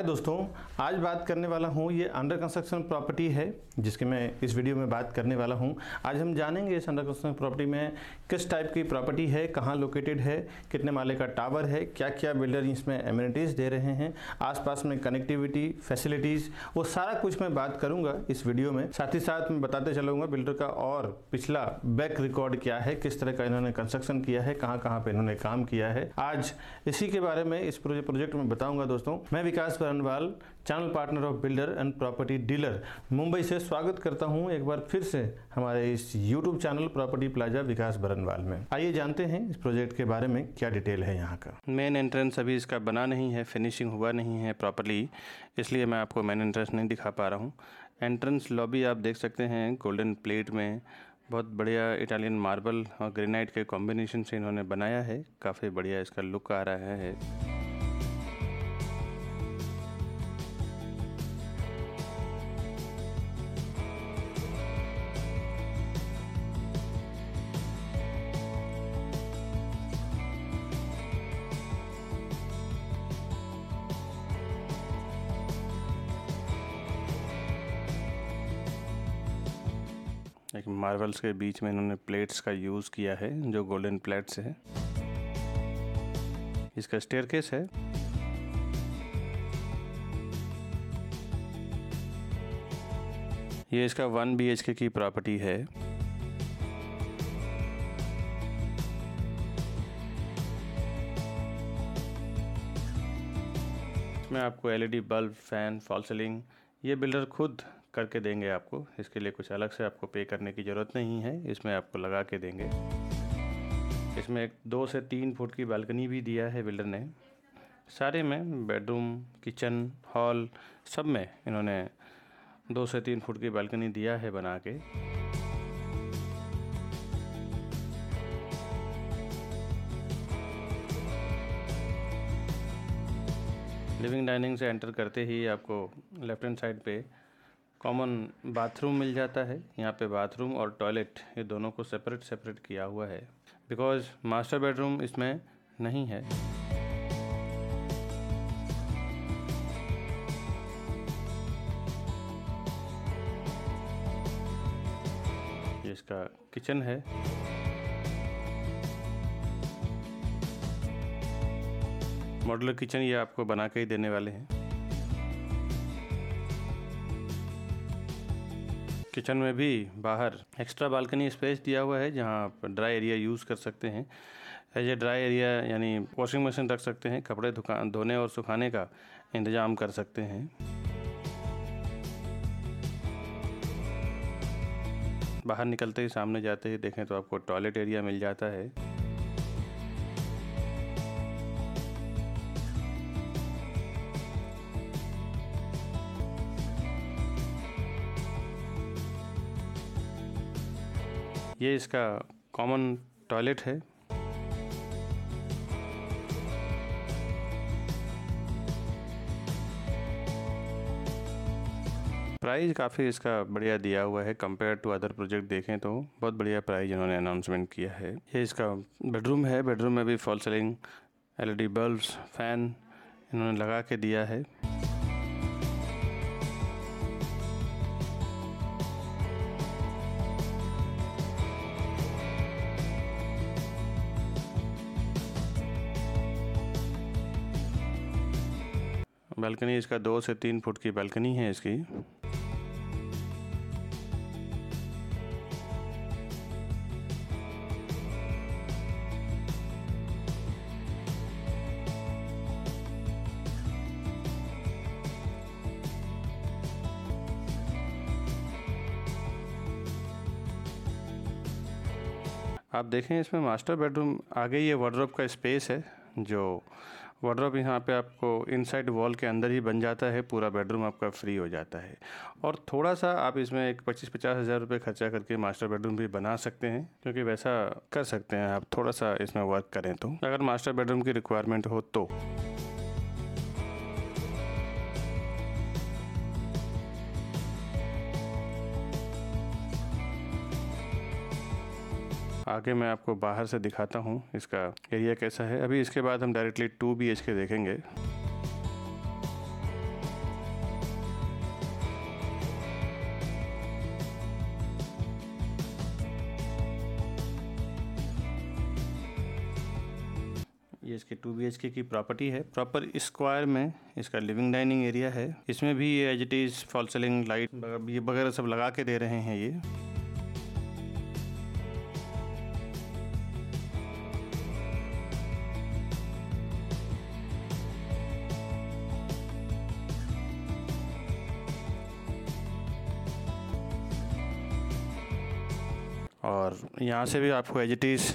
हाय दोस्तों, आज बात करने वाला हूँ, ये अंडर कंस्ट्रक्शन प्रॉपर्टी है, जिसके मैं इस वीडियो में बात करने वाला हूँ। आज हम जानेंगे इस अंडर कंस्ट्रक्शन प्रॉपर्टी में किस टाइप की प्रॉपर्टी है, कहाँ लोकेटेड है, कितने माले का टावर है क्या क्या बिल्डर इसमें एम्यूनिटीज़ दे रहे हैं, आसपास में कनेक्टिविटी फैसिलिटीज़ वो सारा कुछ मैं बात करूँगा इस वीडियो में। साथ ही साथ मैं बताते चलूँगा बिल्डर का और पिछला बैक रिकॉर्ड क्या है, किस तरह का इन्होंने कंस्ट्रक्शन किया है कहाँ कहाँ पर इन्होंने काम किया है। आज इसी के बारे में इस प्रोजेक्ट में बताऊँगा दोस्तों। मैं Vikas Barnwal channel partner of builder and property dealer Mumbai से स्वागत करता हूँ एक बार फिर से हमारे इस YouTube channel property plaza Vikas Barnwal में। आइए जानते हैं इस प्रोजेक्ट के बारे में क्या डिटेल है यहाँ का। मेन एंट्रेंस अभी इसका बना नहीं है फिनिशिंग हुआ नहीं है प्रॉपरली इसलिए मैं आपको मेन एंट्रेंस नहीं दिखा पा रहा हूँ। एंट्रेंस लॉबी आप देख सकते हैं गोल्डन प्लेट में। बहुत बढ़िया इटालियन मार्बल और ग्रेनाइट के कॉम्बिनेशन से इन्होंने बनाया है। काफ़ी बढ़िया इसका लुक आ रहा है। मार्बल्स के बीच में इन्होंने प्लेट्स का यूज़ किया है, जो गोल्डन प्लेट्स है। इसका स्टेयरकेस है। ये इसका वन बी की प्रॉपर्टी है। इसमें आपको LED bulb fan fall ceiling ये बिल्डर खुद करके देंगे आपको। इसके लिए कुछ अलग से आपको पे करने की ज़रूरत नहीं है। इसमें आपको लगा के देंगे। इसमें एक दो से तीन फुट की बालकनी भी दिया है बिल्डर ने। सारे में बेडरूम किचन हॉल सब में इन्होंने दो से तीन फुट की बालकनी दिया है बना के। लिविंग डाइनिंग से एंटर करते ही आपको लेफ़्ट हैंड साइड पे कॉमन बाथरूम मिल जाता है। यहाँ पे बाथरूम और टॉयलेट ये दोनों को सेपरेट सेपरेट किया हुआ है। बिकॉज़ मास्टर बेडरूम इसमें नहीं है। ये इसका किचन है। मॉडुलर किचन ये आपको बना के ही देने वाले हैं। किचन में भी बाहर एक्स्ट्रा बालकनी स्पेस दिया हुआ है जहाँ आप ड्राई एरिया यूज़ कर सकते हैं। एज ए ड्राई एरिया यानी वॉशिंग मशीन रख सकते हैं, कपड़े धोने और सुखाने का इंतज़ाम कर सकते हैं। बाहर निकलते ही सामने जाते ही देखें तो आपको टॉयलेट एरिया मिल जाता है। ये इसका कॉमन टॉयलेट है। प्राइस काफ़ी इसका बढ़िया दिया हुआ है। कंपेयर टू अदर प्रोजेक्ट देखें तो बहुत बढ़िया प्राइस इन्होंने अनाउंसमेंट किया है। ये इसका बेडरूम है। बेडरूम में भी fall ceiling LED bulbs fan इन्होंने लगा के दिया है। बालकनी इसका दो से तीन फुट की बालकनी है इसकी। आप देखें इसमें मास्टर बेडरूम, आगे ये वार्ड्रोब का स्पेस है, जो वार्ड्रोब यहाँ पे आपको इनसाइड वॉल के अंदर ही बन जाता है, पूरा बेडरूम आपका फ्री हो जाता है। और थोड़ा सा आप इसमें एक पच्चीस पचास हज़ार रुपये खर्चा करके मास्टर बेडरूम भी बना सकते हैं, क्योंकि वैसा कर सकते हैं आप थोड़ा सा इसमें वर्क करें तो। अगर मास्टर बेडरूम की रिक्वायरमेंट हो तो। आगे मैं आपको बाहर से दिखाता हूँ इसका एरिया कैसा है। अभी इसके बाद हम डायरेक्टली टू बी के देखेंगे। ये इसके टू बी की प्रॉपर्टी है। प्रॉपर स्क्वायर में इसका लिविंग डाइनिंग एरिया है। इसमें भी ये as it is fall ceiling light वगैरह सब लगा के दे रहे हैं ये। यहाँ से भी आपको एज इज़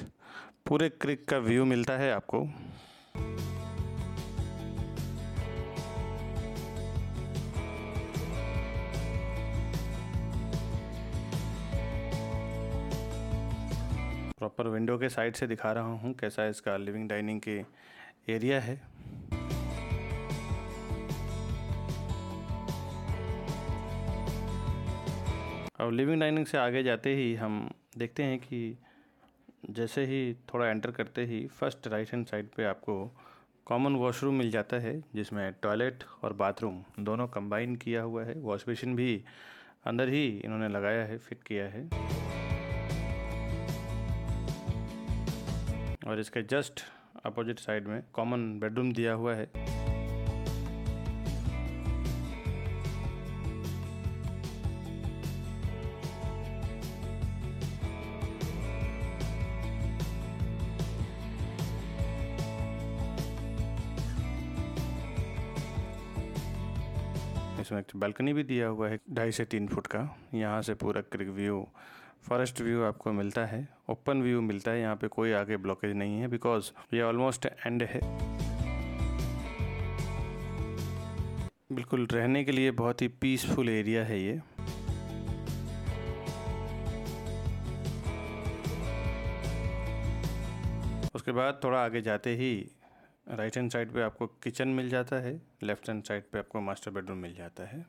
पूरे क्रिक का व्यू मिलता है आपको। प्रॉपर विंडो के साइड से दिखा रहा हूँ कैसा इसका लिविंग डाइनिंग के एरिया है। और लिविंग डाइनिंग से आगे जाते ही हम देखते हैं कि जैसे ही थोड़ा एंटर करते ही फ़र्स्ट राइट हैंड साइड पे आपको कॉमन वॉशरूम मिल जाता है, जिसमें टॉयलेट और बाथरूम दोनों कंबाइन किया हुआ है। वॉश बेसिन भी अंदर ही इन्होंने लगाया है, फिट किया है। और इसके जस्ट अपोजिट साइड में कॉमन बेडरूम दिया हुआ है। बालकनी भी दिया हुआ है, ढाई से तीन फुट का। यहाँ से पूरा क्रिक व्यू फॉरेस्ट व्यू आपको मिलता है ओपन व्यू मिलता है। यहाँ पे कोई आगे ब्लॉकेज नहीं है बिकॉज़ ये ऑलमोस्ट एंड है। बिल्कुल रहने के लिए बहुत ही पीसफुल एरिया है ये। उसके बाद थोड़ा आगे जाते ही राइट हैंड साइड पे आपको किचन मिल जाता है, लेफ़्ट हैंड साइड पे आपको मास्टर बेडरूम मिल जाता है।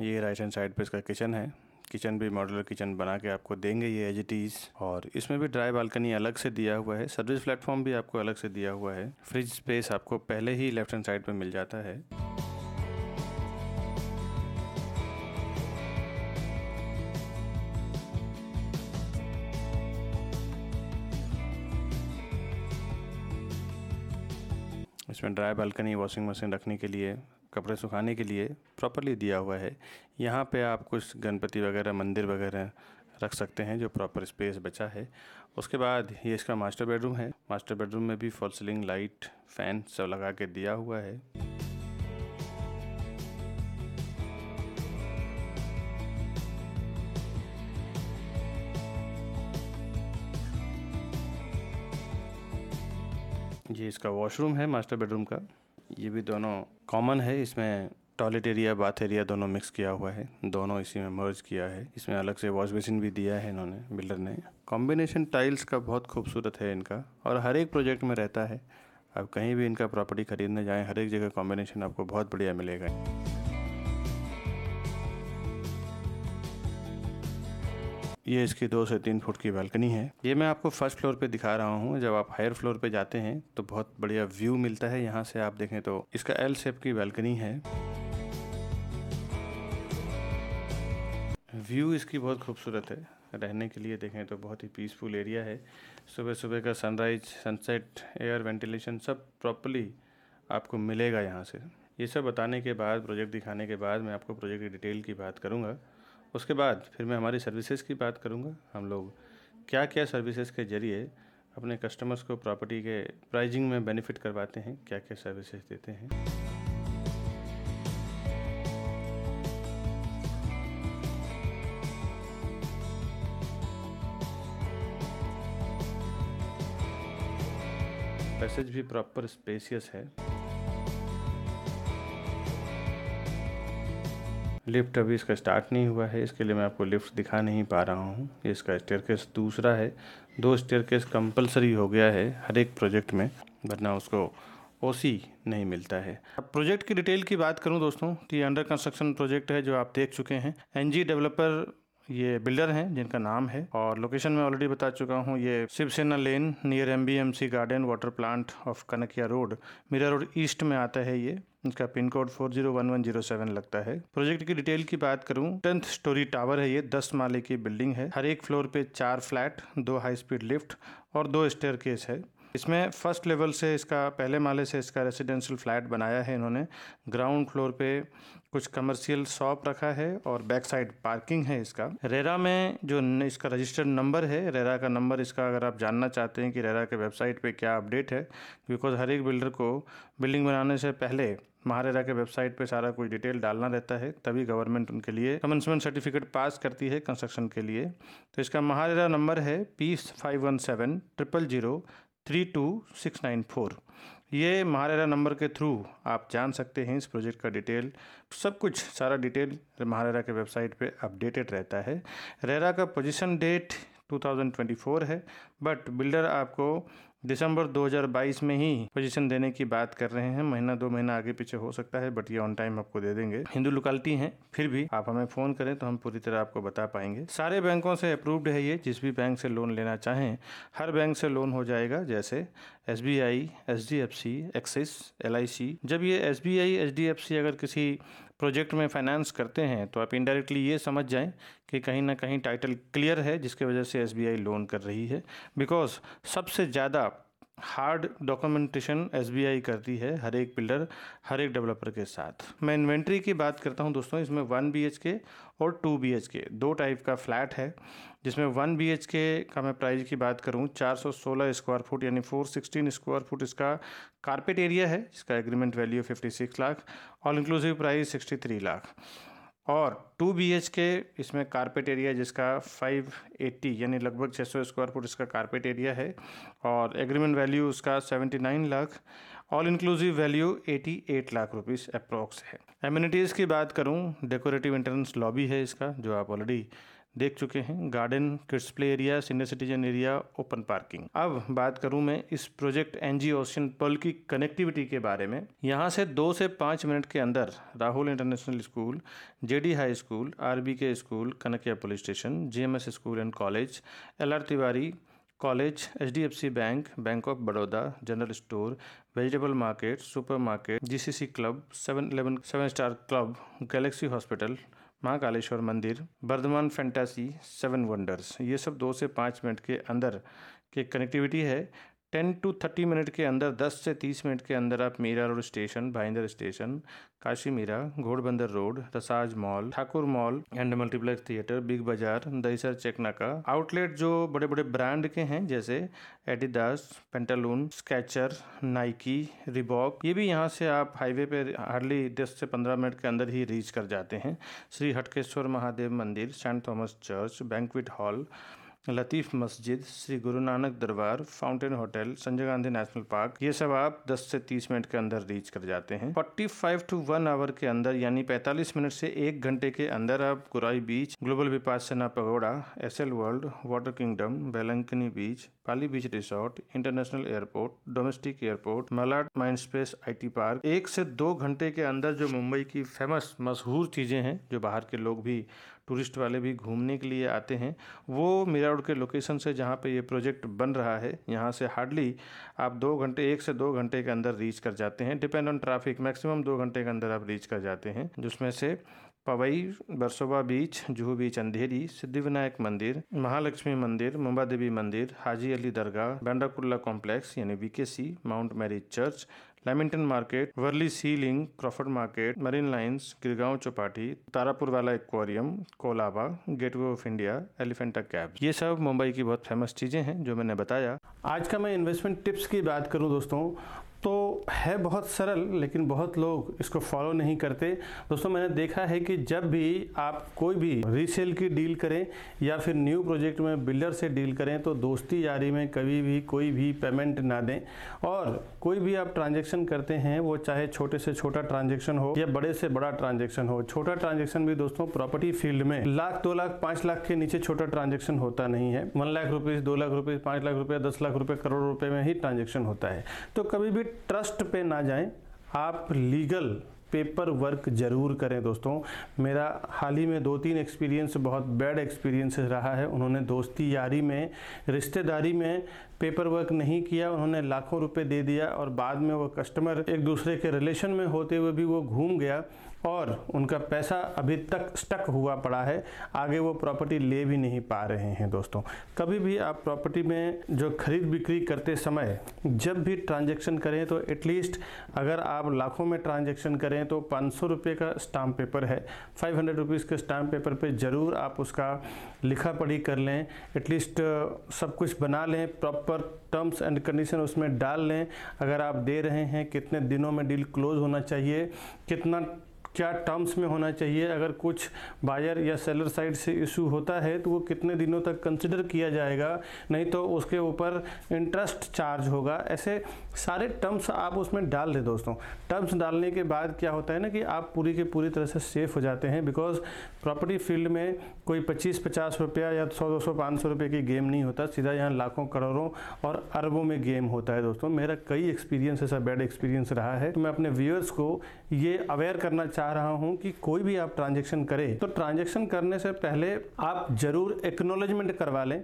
ये राइट हैंड साइड पे इसका किचन है। किचन भी मॉडुलर किचन बना के आपको देंगे ये एज और इसमें भी ड्राई बालकनी अलग से दिया हुआ है, सर्विस प्लेटफॉर्म भी आपको अलग से दिया हुआ है। फ्रिज स्पेस आपको पहले ही लेफ़्ट हैंड साइड पे मिल जाता है। इसमें ड्राई बालकनी, वॉशिंग मशीन रखने के लिए, कपड़े सुखाने के लिए प्रॉपरली दिया हुआ है। यहाँ पे आप कुछ गणपति वगैरह, मंदिर वगैरह रख सकते हैं जो प्रॉपर स्पेस बचा है। उसके बाद ये इसका मास्टर बेडरूम है। मास्टर बेडरूम में भी फॉल सीलिंग, लाइट, फ़ैन सब लगा के दिया हुआ है। ये इसका वॉशरूम है मास्टर बेडरूम का। ये भी दोनों कॉमन है, इसमें टॉयलेट एरिया बाथ एरिया दोनों मिक्स किया हुआ है। दोनों इसी में मर्ज किया है। इसमें अलग से वॉश बेसिन भी दिया है इन्होंने बिल्डर ने। कॉम्बिनेशन टाइल्स का बहुत खूबसूरत है इनका, और हर एक प्रोजेक्ट में रहता है। आप कहीं भी इनका प्रॉपर्टी खरीदने जाएँ, हर एक जगह कॉम्बिनेशन आपको बहुत बढ़िया मिलेगा। ये इसकी दो से तीन फुट की बालकनी है। ये मैं आपको फ़र्स्ट फ्लोर पे दिखा रहा हूँ। जब आप हायर फ्लोर पे जाते हैं तो बहुत बढ़िया व्यू मिलता है। यहाँ से आप देखें तो इसका एल शेप की बालकनी है। व्यू इसकी बहुत खूबसूरत है। रहने के लिए देखें तो बहुत ही पीसफुल एरिया है। सुबह सुबह का सनराइज सनसेट एयर वेंटिलेशन सब प्रॉपरली आपको मिलेगा यहाँ से। ये सब बताने के बाद प्रोजेक्ट दिखाने के बाद मैं आपको प्रोजेक्ट की डिटेल की बात करूँगा। उसके बाद फिर मैं हमारी सर्विसेज़ की बात करूँगा। हम लोग क्या क्या सर्विसेज़ के ज़रिए अपने कस्टमर्स को प्रॉपर्टी के प्राइजिंग में बेनिफिट करवाते हैं क्या क्या सर्विसेज़ देते हैं। पैसेज भी प्रॉपर स्पेसियस है। लिफ्ट अभी इसका स्टार्ट नहीं हुआ है, इसके लिए मैं आपको लिफ्ट दिखा नहीं पा रहा हूँ। ये इसका स्टेयरकेस दूसरा है। दो स्टेयरकेस कंपलसरी हो गया है हर एक प्रोजेक्ट में, वरना उसको ओसी नहीं मिलता है। अब प्रोजेक्ट की डिटेल की बात करूँ दोस्तों तो ये अंडर कंस्ट्रक्शन प्रोजेक्ट है जो आप देख चुके हैं। एनजी डेवलपर ये बिल्डर हैं, जिनका नाम है। और लोकेशन में ऑलरेडी बता चुका हूँ, ये Shiv Sena lane near MBMC garden water plant off Kanakia Road Mira Road East में आता है ये। इसका pin code four zero one one zero seven लगता है। प्रोजेक्ट की डिटेल की बात करूँ टेंथ स्टोरी टावर है ये, दस माले की बिल्डिंग है। हर एक फ्लोर पे चार फ्लैट दो हाई स्पीड लिफ्ट और दो स्टेयर है। इसमें फ़र्स्ट लेवल से इसका, पहले माले से इसका रेसिडेंशियल फ्लैट बनाया है इन्होंने। ग्राउंड फ्लोर पे कुछ कमर्शियल शॉप रखा है और बैक साइड पार्किंग है इसका। रेरा में जो इसका रजिस्टर्ड नंबर है, रेरा का नंबर इसका अगर आप जानना चाहते हैं कि रेरा के वेबसाइट पे क्या अपडेट है बिकॉज़ हर एक बिल्डर को बिल्डिंग बनाने से पहले महारेरा के वेबसाइट पे सारा कुछ डिटेल डालना रहता है, तभी गवर्नमेंट उनके लिए कमेंसमेंट सर्टिफिकेट पास करती है कंस्ट्रक्शन के लिए। तो इसका महारेरा नंबर है P five one seven triple zero three two six nine four ये महारेरा नंबर के थ्रू आप जान सकते हैं इस प्रोजेक्ट का डिटेल। सब कुछ, सारा डिटेल महारेरा के वेबसाइट पे अपडेटेड रहता है। रेरा का पोजीशन डेट 2024 है, बट बिल्डर आपको दिसंबर 2022 में ही पोजीशन देने की बात कर रहे हैं। महीना दो महीना आगे पीछे हो सकता है बट ये ऑन टाइम आपको दे देंगे। हिंदू लोकालिटी है, फिर भी आप हमें फ़ोन करें तो हम पूरी तरह आपको बता पाएँगे। सारे बैंकों से अप्रूव्ड है ये, जिस भी बैंक से लोन लेना चाहें। हर बैंक से लोन हो जाएगा, जैसे S B I H D F C Axis L I C जब ये S B I H D F C अगर किसी प्रोजेक्ट में फाइनेंस करते हैं तो आप इनडायरेक्टली ये समझ जाएँ कि कहीं ना कहीं टाइटल क्लियर है, जिसके वजह से एसबीआई लोन कर रही है। बिकॉज़ सबसे ज़्यादा हार्ड डॉक्यूमेंटेशन एसबीआई करती है हर एक बिल्डर, हर एक डेवलपर के साथ। मैं इन्वेंट्री की बात करता हूँ दोस्तों, इसमें वन बी के और टू बी के दो टाइप का फ्लैट है, जिसमें वन बी के का मैं प्राइस की बात करूँ 416 स्क्वायर फुट, यानी 416 स्क्वायर फुट इसका कारपेट एरिया है जिसका agreement value 56 lakh all inclusive price 63 lakh. और टू बी एच के इसमें कारपेट एरिया जिसका 580 यानी लगभग 600 स्क्वायर फुट इसका कारपेट एरिया है, और एग्रीमेंट वैल्यू उसका 79 lakh all inclusive value 88 lakh rupees approx है। एम्यूनिटीज़ की बात करूँ डेकोरेटिव इंटरेंस लॉबी है इसका, जो आप ऑलरेडी देख चुके हैं garden kids play area senior citizen area open parking अब बात करूँ मैं इस प्रोजेक्ट एनजी ओशन पल की कनेक्टिविटी के बारे में। यहाँ से दो से पाँच मिनट के अंदर Rahul international school JD high school RBK school Kanakia police station GMS school and college L R Tiwari college H D F C bank bank of Baroda general store vegetable market super market G C C club seven eleven seven star club galaxy hospital Mahakaleshwar मंदिर Bardhaman fantasy, seven wonders. ये सब दो से पाँच minute के अंदर के connectivity है। टेन टू थर्टी मिनट के अंदर, दस से तीस मिनट के अंदर आप Mira road station, Bhayandar station, Kashi Mira, Ghodbunder road, Rassaz mall, Thakur mall and multiplex theatre Big Bazaar Dahisar चेकनाका। Outlet जो बड़े बड़े ब्रांड के हैं, जैसे Adidas Pantaloons Skechers Nike Reebok ये भी यहाँ से आप हाईवे पर हार्डली दस से पंद्रह मिनट के अंदर ही रीच कर जाते हैं। श्री हटकेश्वर महादेव मंदिर saint Thomas church banquet hall Latif मस्जिद, Shri Guru Nanak Darbar, fountain hotel, Sanjay Gandhi national park, ये सब आप 10 से 30 मिनट के अंदर रीच कर जाते हैं। 45 टू वन आवर के अंदर, यानी 45 मिनट से एक घंटे के अंदर आप Gorai beach, global Vipassana pagoda Essel world, water kingdom Velankanni beach, Pali beach resort, international airport, domestic airport Malad mind space IT park, एक से दो घंटे के अंदर जो मुंबई की फ़ेमस, मशहूर चीज़ें हैं, जो बाहर के लोग भी टूरिस्ट वाले भी घूमने के लिए आते हैं। वो मीरा रोड के लोकेशन से जहाँ पे ये प्रोजेक्ट बन रहा है, यहाँ से हार्डली आप दो घंटे, एक से दो घंटे के अंदर रीच कर जाते हैं। डिपेंड ऑन ट्रैफ़िक, मैक्सिमम दो घंटे के अंदर आप रीच कर जाते हैं, जिसमें से पवई, बरसोबा बीच, जुहू बीच, अंधेरी, सिद्धिविनायक मंदिर, महालक्ष्मी मंदिर मुंबा देवी मंदिर, हाजी अली दरगाह, बांडाकुल्ला कॉम्प्लेक्स यानी BKC mount Mary church Lamington market Worli sea link Crawford market marine lines Girgaon Chowpatty Taraporewala aquarium Colaba gateway of India Elephanta cave ये सब मुंबई की बहुत फ़ेमस चीज़ें हैं जो मैंने बताया। आज का मैं इन्वेस्टमेंट टिप्स की बात करूँ दोस्तों। तो है बहुत सरल, लेकिन बहुत लोग इसको फॉलो नहीं करते। दोस्तों, मैंने देखा है कि जब भी आप कोई भी रीसेल की डील करें या फिर न्यू प्रोजेक्ट में बिल्डर से डील करें तो दोस्ती यारी में कभी भी कोई भी पेमेंट ना दें। और कोई भी आप ट्रांजेक्शन करते हैं, वो चाहे छोटे से छोटा ट्रांजेक्शन हो या बड़े से बड़ा ट्रांजेक्शन हो, छोटा ट्रांजेक्शन भी दोस्तों प्रॉपर्टी फ़ील्ड में लाख, दो लाख, पाँच लाख के नीचे छोटा ट्रांजेक्शन होता नहीं है। वन लाख रुपीज़ दो लाख रुपीज़ पाँच लाख रुपये, दस लाख रुपये, करोड़ रुपये में ही ट्रांजेक्शन होता है। तो कभी भी ट्रस्ट पे ना जाएँ। आप लीगल पेपर वर्क ज़रूर करें दोस्तों। मेरा हाल ही में दो तीन एक्सपीरियंस बहुत बैड एक्सपीरियंस रहा है। उन्होंने दोस्ती यारी में, रिश्तेदारी में पेपर वर्क नहीं किया। उन्होंने लाखों रुपए दे दिया और बाद में वो कस्टमर एक दूसरे के रिलेशन में होते हुए भी वो घूम गया। और उनका पैसा अभी तक स्टक हुआ पड़ा है। आगे वो प्रॉपर्टी ले भी नहीं पा रहे हैं दोस्तों। कभी भी आप प्रॉपर्टी में जो खरीद बिक्री करते समय जब भी ट्रांजैक्शन करें तो एटलीस्ट अगर आप लाखों में ट्रांजैक्शन करें तो पाँच सौ रुपये का स्टाम्प पेपर है। फाइव हंड्रेड रुपीज़ के स्टाम्प पेपर पे ज़रूर आप उसका लिखा पढ़ी कर लें। एटलीस्ट सब कुछ बना लें प्रॉपर टर्म्स एंड कंडीशन उसमें डाल लें। अगर आप दे रहे हैं, कितने दिनों में डील क्लोज होना चाहिए, कितना क्या टर्म्स में होना चाहिए? अगर कुछ बायर या सेलर साइड से इशू होता है तो वो कितने दिनों तक कंसिडर किया जाएगा? नहीं तो उसके ऊपर इंटरेस्ट चार्ज होगा। ऐसे सारे टर्म्स आप उसमें डाल दें दोस्तों। टर्म्स डालने के बाद क्या होता है ना कि आप पूरी के पूरी तरह से सेफ़ हो जाते हैं बिकॉज़ प्रॉपर्टी फ़ील्ड में कोई पच्चीस पचास रुपया या सौ, दो सौ, पाँच सौ रुपये की गेम नहीं होता। सीधा यहाँ लाखों, करोड़ों और अरबों में गेम होता है दोस्तों। मेरा कई एक्सपीरियंस ऐसा बैड एक्सपीरियंस रहा है। तो मैं अपने व्यूअर्स को ये अवेयर करना चाह रहा हूँ कि कोई भी आप ट्रांजेक्शन करें तो ट्रांजेक्शन करने से पहले आप ज़रूर एक्नोलेजमेंट करवा लें।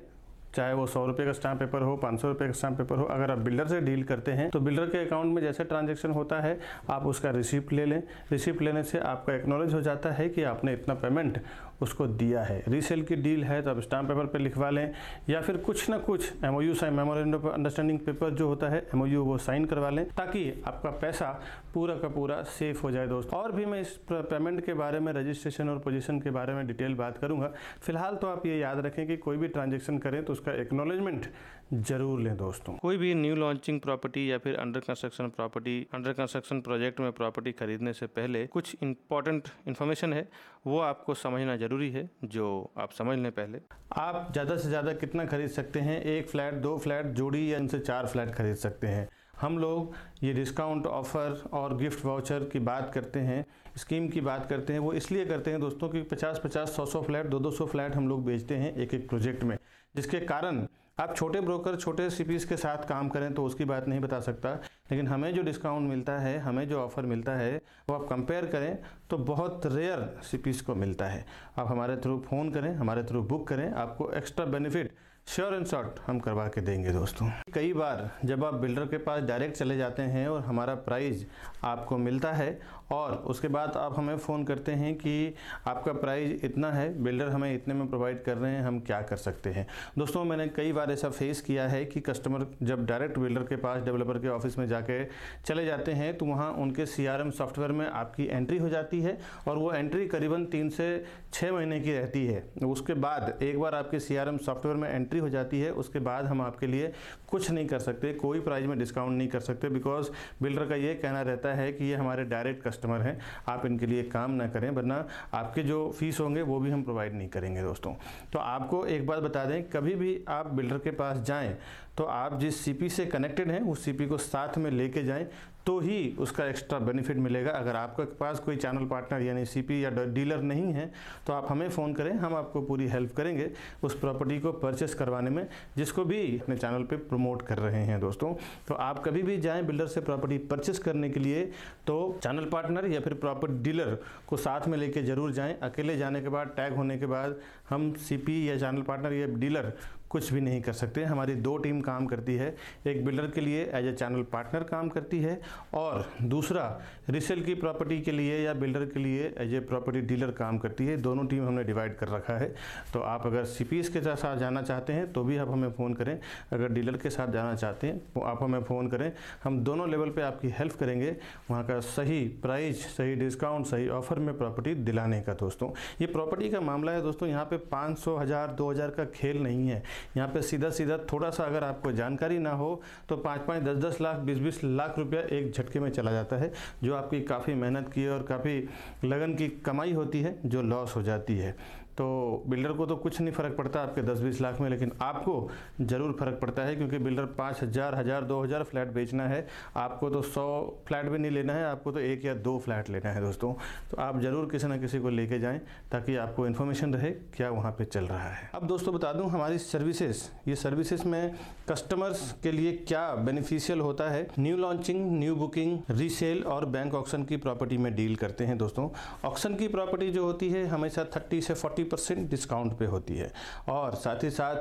चाहे वो सौ रुपये का स्टाम्प पेपर हो, पाँच सौ रुपये का स्टाम्प पेपर हो, अगर आप बिल्डर से डील करते हैं तो बिल्डर के अकाउंट में जैसे ट्रांजेक्शन होता है, आप उसका रिसिप्ट ले लें। रिसिप्ट लेने से आपका एक्नोलेज हो जाता है कि आपने इतना पेमेंट उसको दिया है। रीसेल की डील है तो आप स्टाम्प पेपर पे लिखवा लें या फिर कुछ ना कुछ M O U sign memorandum understanding paper जो होता है एमओयू वो साइन करवा लें ताकि आपका पैसा पूरा का पूरा सेफ़ हो जाए दोस्तों। और भी मैं इस पेमेंट के बारे में रजिस्ट्रेशन और पोजिशन के बारे में डिटेल बात करूँगा। फ़िलहाल तो आप ये याद रखें कि कोई भी ट्रांजेक्शन करें तो उसका एक्नोलेजमेंट ज़रूर लें दोस्तों। कोई भी न्यू लॉन्चिंग प्रॉपर्टी या फिर under construction property under construction project में प्रॉपर्टी खरीदने से पहले कुछ इंपॉर्टेंट इन्फॉर्मेशन है, वो आपको समझना ज़रूरी है, जो आप समझ लें पहले। आप ज़्यादा से ज़्यादा कितना खरीद सकते हैं? एक फ्लैट दो फ्लैट जोड़ी या इनसे चार फ्लैट खरीद सकते हैं। हम लोग ये डिस्काउंट ऑफ़र और गिफ्ट वाउचर की बात करते हैं स्कीम की बात करते हैं, वो इसलिए करते हैं दोस्तों कि 50 50 100 100 फ्लैट 200 सौ फ्लैट हम लोग बेचते हैं एक एक प्रोजेक्ट में, जिसके कारण आप छोटे ब्रोकर, छोटे सीपीस के साथ काम करें तो उसकी बात नहीं बता सकता। लेकिन हमें जो डिस्काउंट मिलता है, हमें जो ऑफ़र मिलता है, वो आप कंपेयर करें तो बहुत रेयर सीपीस को मिलता है। आप हमारे थ्रू फ़ोन करें, हमारे थ्रू बुक करें, आपको extra benefit sure and short हम करवा के देंगे दोस्तों। कई बार जब आप बिल्डर के पास डायरेक्ट चले जाते हैं और हमारा प्राइस आपको मिलता है और उसके बाद आप हमें फ़ोन करते हैं कि आपका प्राइस इतना है, बिल्डर हमें इतने में प्रोवाइड कर रहे हैं, हम क्या कर सकते हैं। दोस्तों, मैंने कई बार ऐसा फेस किया है कि कस्टमर जब डायरेक्ट बिल्डर के पास, डेवलपर के ऑफ़िस में जाके चले जाते हैं तो वहाँ उनके सीआरएम सॉफ्टवेयर में आपकी एंट्री हो जाती है और वो एंट्री करीबन तीन से छः महीने की रहती है। उसके बाद एक बार आपके सीआरएम सॉफ्टवेयर में एंट्री हो जाती है, उसके बाद हम आपके लिए कुछ नहीं कर सकते, कोई प्राइस में डिस्काउंट नहीं कर सकते, बिकॉज़ बिल्डर का ये कहना रहता है कि ये हमारे डायरेक्ट कस्टमर हैं, आप इनके लिए काम ना करें, वरना आपके जो फ़ीस होंगे, वो भी हम प्रोवाइड नहीं करेंगे दोस्तों। तो आपको एक बात बता दें, कभी भी आप बिल्डर के पास जाएँ तो आप जिस सीपी से कनेक्टेड हैं, उस सीपी को साथ में लेके जाएँ तो ही उसका एक्स्ट्रा बेनिफिट मिलेगा। अगर आपके पास कोई चैनल पार्टनर यानी सीपी या डीलर नहीं है तो आप हमें फ़ोन करें, हम आपको पूरी हेल्प करेंगे उस प्रॉपर्टी को परचेस करवाने में, जिसको भी अपने चैनल पे प्रमोट कर रहे हैं दोस्तों। तो आप कभी भी जाएँ बिल्डर से प्रॉपर्टी परचेस करने के लिए तो चैनल पार्टनर या फिर प्रॉपर्टी डीलर को साथ में लेके ज़रूर जाएँ। अकेले जाने के बाद टैग होने के बाद हम सीपी या चैनल पार्टनर या डीलर कुछ भी नहीं कर सकते। हमारी दो टीम काम करती है। एक बिल्डर के लिए एज ए चैनल पार्टनर काम करती है और दूसरा रिसेल की प्रॉपर्टी के लिए या बिल्डर के लिए एज ए प्रॉपर्टी डीलर काम करती है, दोनों टीम हमने डिवाइड कर रखा है। तो आप अगर सीपीएस के साथ जाना चाहते हैं तो भी आप हमें फ़ोन करें। अगर डीलर के साथ जाना चाहते हैं तो आप हमें फ़ोन करें। हम दोनों लेवल पर आपकी हेल्प करेंगे वहाँ का सही प्राइस सही डिस्काउंट सही ऑफ़र में प्रॉपर्टी दिलाने का दोस्तों। ये प्रॉपर्टी का मामला है दोस्तों, यहाँ पे पाँच सौ, हज़ार, दो हज़ार का खेल नहीं है। यहाँ पे सीधा सीधा थोड़ा सा अगर आपको जानकारी ना हो तो पाँच पाँच, दस दस लाख, बीस बीस लाख रुपया एक झटके में चला जाता है, जो आपकी काफ़ी मेहनत की और काफ़ी लगन की कमाई होती है, जो लॉस हो जाती है। तो बिल्डर को तो कुछ नहीं फ़र्क पड़ता आपके 10-20 लाख में, लेकिन आपको ज़रूर फ़र्क पड़ता है, क्योंकि बिल्डर पाँच हज़ार हज़ार, दो हज़ार फ्लैट बेचना है। आपको तो सौ फ्लैट भी नहीं लेना है, आपको तो एक या दो फ्लैट लेना है दोस्तों। तो आप ज़रूर किसी ना किसी को लेके जाएँ, ताकि आपको इन्फॉर्मेशन रहे क्या वहाँ पर चल रहा है। अब दोस्तों बता दूँ, हमारी सर्विसेज़ ये सर्विसेज़ में कस्टमर्स के लिए क्या बेनिफिशियल होता है? New launching new booking resale और बैंक ऑक्शन की प्रॉपर्टी में डील करते हैं दोस्तों। ऑक्शन की प्रॉपर्टी जो होती है, हमेशा 30 से 40 परसेंट डिस्काउंट पे होती है। और साथ ही साथ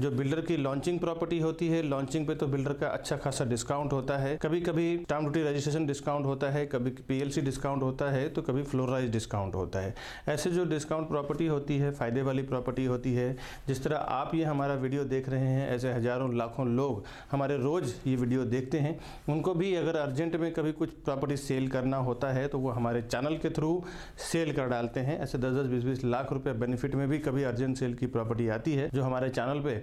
जो बिल्डर की लॉन्चिंग प्रॉपर्टी होती है लॉन्चिंग पे तो बिल्डर का अच्छा खासा डिस्काउंट होता है। कभी कभी टाइम ड्यूटी रजिस्ट्रेशन डिस्काउंट होता है, कभी पीएलसी डिस्काउंट होता है तो कभी फ्लोराइज डिस्काउंट होता है। ऐसे जो डिस्काउंट प्रॉपर्टी होती है, फ़ायदे वाली प्रॉपर्टी होती है, जिस तरह आप ये हमारा वीडियो देख रहे हैं, ऐसे हज़ारों, लाखों लोग हमारे रोज़ ये वीडियो देखते हैं, उनको भी अगर अर्जेंट में कभी कुछ प्रॉपर्टी सेल करना होता है तो वो हमारे चैनल के थ्रू सेल कर डालते हैं। ऐसे दस दस, बीस बीस लाख रुपये बेनिफिट में भी कभी अर्जेंट सेल की प्रॉपर्टी आती है, जो हमारे चैनल पे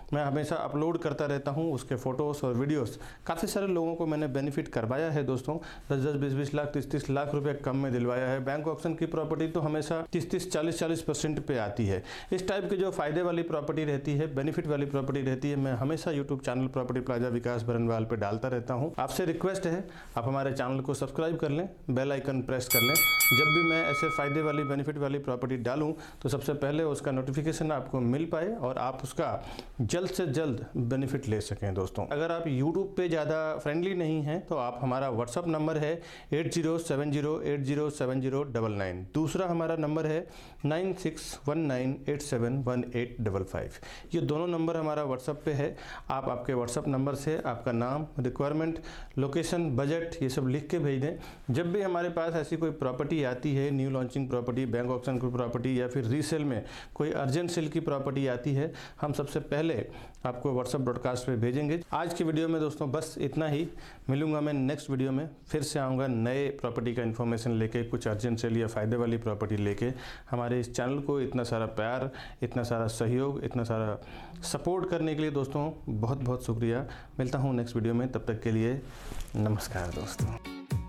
मैं हमेशा अपलोड करता रहता हूँ उसके फ़ोटोज़ और वीडियोस काफ़ी सारे लोगों को मैंने बेनिफिट करवाया है दोस्तों। दस दस, बीस बीस लाख, तीस तीस लाख रुपए कम में दिलवाया है। बैंक ऑप्शन की प्रॉपर्टी तो हमेशा तीस तीस, चालीस चालीस परसेंट पे आती है। इस टाइप की जो फ़ायदे वाली प्रॉपर्टी रहती है बेनिफिट वाली प्रॉपर्टी रहती है, मैं हमेशा YouTube channel property plaza Vikas Barnwal पर डालता रहता हूँ। आपसे रिक्वेस्ट है, आप हमारे चैनल को सब्सक्राइब कर लें बेल आइकन प्रेस कर लें। जब भी मैं ऐसे फ़ायदे वाली बेनिफिट वाली प्रॉपर्टी डालूँ तो सबसे पहले उसका नोटिफिकेशन आपको मिल पाए और आप उसका जल्द से जल्द बेनिफिट ले सकें दोस्तों। अगर आप यूट्यूब पे ज़्यादा फ्रेंडली नहीं हैं तो आप हमारा व्हाट्सअप नंबर है eight zero seven zero eight zero seven zero double nine दूसरा हमारा नंबर है nine six one nine eight seven one eight double five ये दोनों नंबर हमारा व्हाट्सअप पे है। आप आपके व्हाट्सअप नंबर से आपका नाम रिक्वायरमेंट लोकेशन बजट ये सब लिख के भेज दें। जब भी हमारे पास ऐसी कोई प्रॉपर्टी आती है new launching property bank option की प्रॉपर्टी या फिर रीसेल में कोई अर्जेंट सेल की प्रॉपर्टी आती है, हम सबसे पहले आपको व्हाट्सअप ब्रॉडकास्ट पे भेजेंगे। आज की वीडियो में दोस्तों बस इतना ही। मिलूँगा मैं नेक्स्ट वीडियो में। फिर से आऊँगा नए प्रॉपर्टी का इन्फॉर्मेशन लेके, कुछ अर्जेंट सेल या फ़ायदे वाली प्रॉपर्टी लेके। हमारे इस चैनल को इतना सारा प्यार, इतना सारा सहयोग, इतना सारा सपोर्ट करने के लिए दोस्तों बहुत बहुत शुक्रिया। मिलता हूँ नेक्स्ट वीडियो में। तब तक के लिए नमस्कार दोस्तों।